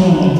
Senhor.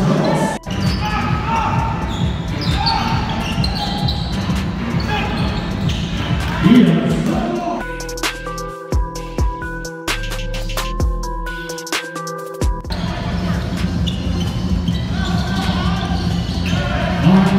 Yeah.